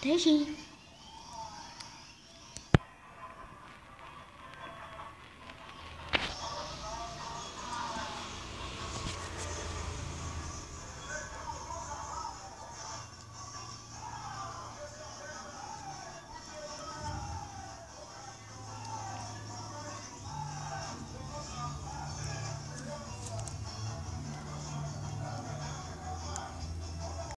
Thế